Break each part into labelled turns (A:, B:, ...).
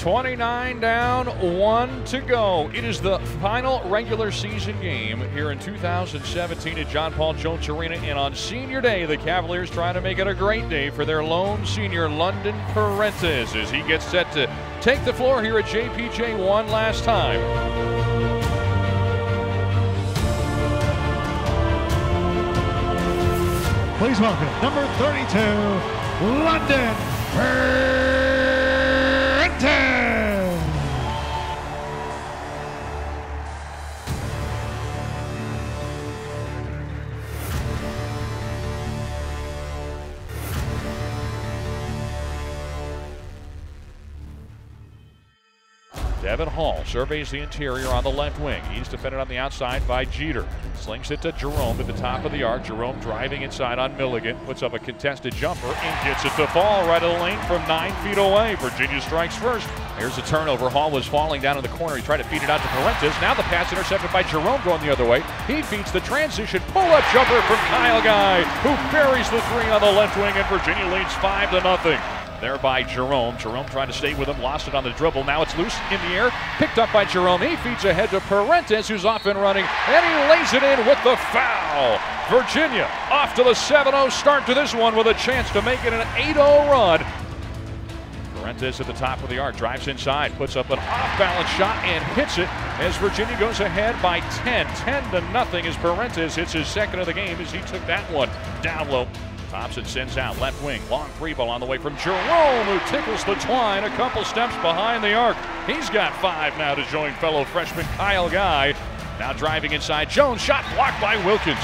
A: 29 down, one to go. It is the final regular season game here in 2017 at John Paul Jones Arena. And on senior day, the Cavaliers trying to make it a great day for their lone senior, London Perrantes, as he gets set to take the floor here at JPJ one last time.
B: Please welcome number 32, London Perrantes.
A: Devon Hall surveys the interior on the left wing. He's defended on the outside by Jeter. Slings it to Jerome at the top of the arc. Jerome driving inside on Milligan. Puts up a contested jumper and gets it to fall right of the lane from nine feet away. Virginia strikes first. Here's a turnover. Hall was falling down in the corner. He tried to feed it out to Perrantes. Now the pass intercepted by Jerome going the other way. He feeds the transition pull-up jumper from Kyle Guy, who buries the three on the left wing, and Virginia leads five to nothing there by Jerome. Jerome trying to stay with him, lost it on the dribble. Now it's loose in the air, picked up by Jerome. He feeds ahead to Perrantes, who's off and running, and he lays it in with the foul. Virginia off to the 7 0 start to this one with a chance to make it an 8 0 run. Perrantes at the top of the arc, drives inside, puts up an off balance shot and hits it as Virginia goes ahead by 10. 10 to nothing as Perrantes hits his second of the game as he took that one down low. Thompson sends out left wing, long three ball on the way from Jerome, who tickles the twine a couple steps behind the arc. He's got five now to join fellow freshman Kyle Guy. Now driving inside, Jones shot blocked by Wilkins.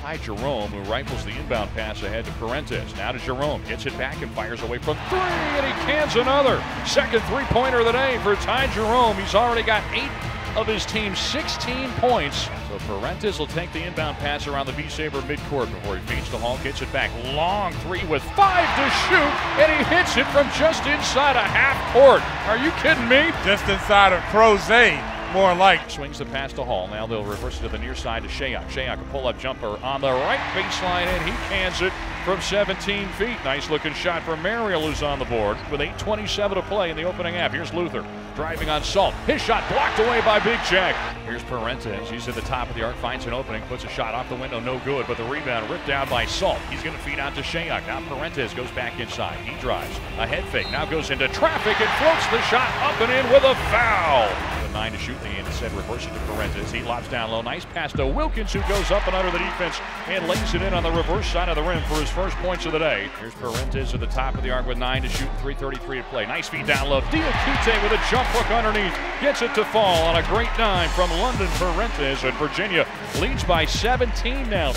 A: By Jerome, who rifles the inbound pass ahead to Perrantes. Now to Jerome, gets it back and fires away from three, and he cans another. Second three-pointer of the day for Ty Jerome. He's already got eight of his team's 16 points. So Perrantes will take the inbound pass around the V-Sabre midcourt before he feeds the Hall, gets it back. Long three with five to shoot, and he hits it from just inside a half court. Are you kidding me?
C: Just inside of Crozet, more like.
A: Swings the pass to Hall. Now they'll reverse it to the near side to Shayok. Shayok a pull-up jumper on the right baseline, and he cans it from 17 feet. Nice looking shot for Marial, who's on the board with 8.27 to play in the opening half. Here's Luther driving on Salt. His shot blocked away by Big Jack. Here's Perrantes. He's at the top of the arc, finds an opening, puts a shot off the window, no good, but the rebound ripped down by Salt. He's going to feed out to Shayok. Now Perrantes goes back inside. He drives. A head fake. Now goes into traffic and floats the shot up and in with a foul. Nine to shoot the end. Instead, reverse to Perrantes. He lobs down low. Nice pass to Wilkins, who goes up and under the defense and lays it in on the reverse side of the rim for his first points of the day. Here's Perrantes at the top of the arc with nine to shoot, 3.33 to play. Nice feed down low. Diakite with a jump hook underneath. Gets it to fall on a great dime from London Perrantes, and Virginia leads by 17 now.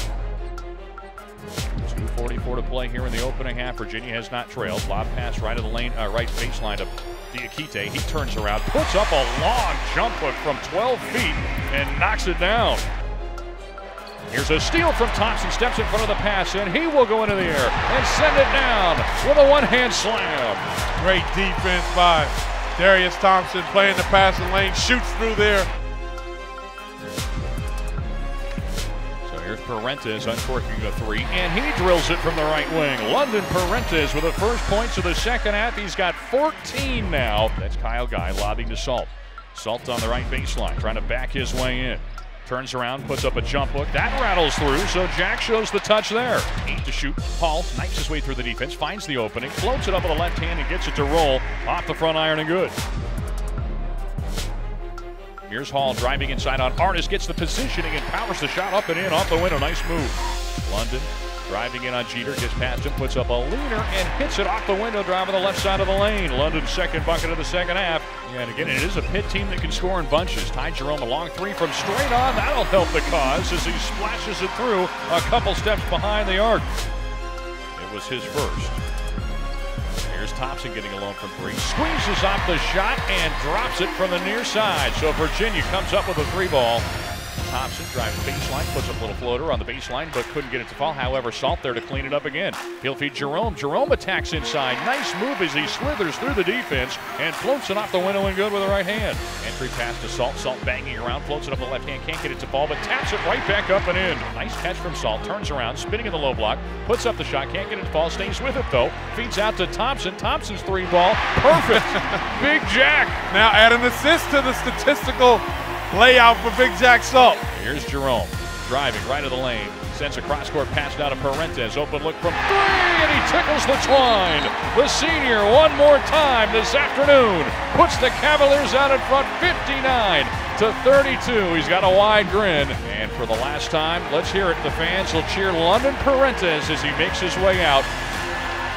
A: 2.44 to play here in the opening half. Virginia has not trailed. Lob pass right of the lane, uh, right baseline to Diakite. He turns around, puts up a long jump hook from 12 feet, and knocks it down. Here's a steal from Thompson, steps in front of the pass, and he will go into the air and send it down with a one-hand slam.
C: Great defense by Darius Thompson playing the passing lane, shoots through there.
A: Here's Perrantes uncorking the three, and he drills it from the right wing. London Perrantes with the first points of the second half. He's got 14 now. That's Kyle Guy lobbing to Salt. Salt on the right baseline, trying to back his way in. Turns around, puts up a jump hook. That rattles through, so Jack shows the touch there. Eight to shoot. Paul knifes his way through the defense, finds the opening, floats it up with the left hand, and gets it to roll off the front iron and good. Here's Hall driving inside on Artis, gets the positioning and powers the shot up and in off the window. Nice move. London driving in on Jeter, gets past him, puts up a leaner and hits it off the window, driving the left side of the lane. London's second bucket of the second half. And again, it is a Pitt team that can score in bunches. Ty Jerome a long three from straight on. That'll help the cause as he splashes it through a couple steps behind the arc. It was his first. Here's Thompson getting alone from three. Squeezes off the shot and drops it from the near side. So Virginia comes up with a three ball. Thompson driving baseline, puts up a little floater on the baseline, but couldn't get it to fall. However, Salt there to clean it up again. He'll feed Jerome. Jerome attacks inside. Nice move as he slithers through the defense and floats it off the window and good with the right hand. Entry pass to Salt. Salt banging around, floats it up the left hand, can't get it to fall, but taps it right back up and in. Nice catch from Salt. Turns around, spinning in the low block, puts up the shot, can't get it to fall, stays with it though. Feeds out to Thompson. Thompson's three ball. Perfect. Big Jack.
C: Now add an assist to the statistical layout for Big Jack Salt.
A: Here's Jerome driving right of the lane. Sends a cross court pass down to Perrantes. Open look from three, and he tickles the twine. The senior, one more time this afternoon, puts the Cavaliers out in front 59 to 32. He's got a wide grin. And for the last time, let's hear it. The fans will cheer London Perrantes as he makes his way out.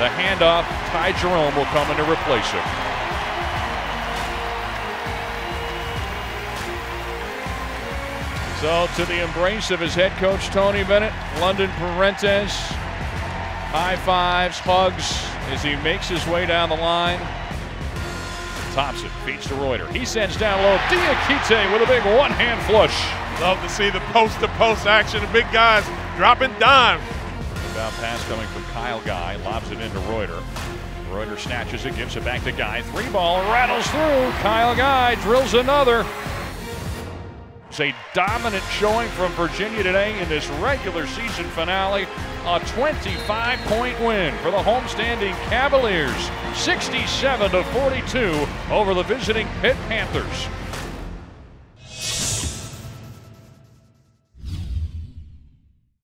A: The handoff, Ty Jerome will come in to replace him. So to the embrace of his head coach Tony Bennett, London Perrantes, high fives, hugs as he makes his way down the line. Thompson feeds to Reuter. He sends down low. Diakite with a big one-hand flush.
C: Love to see the post-to-post action. The big guys dropping dimes.
A: About pass coming from Kyle Guy, lobs it into Reuter. Reuter snatches it, gives it back to Guy. Three ball rattles through. Kyle Guy drills another. It's a dominant showing from Virginia today in this regular season finale. A 25 point win for the homestanding Cavaliers, 67 to 42 over the visiting Pitt Panthers.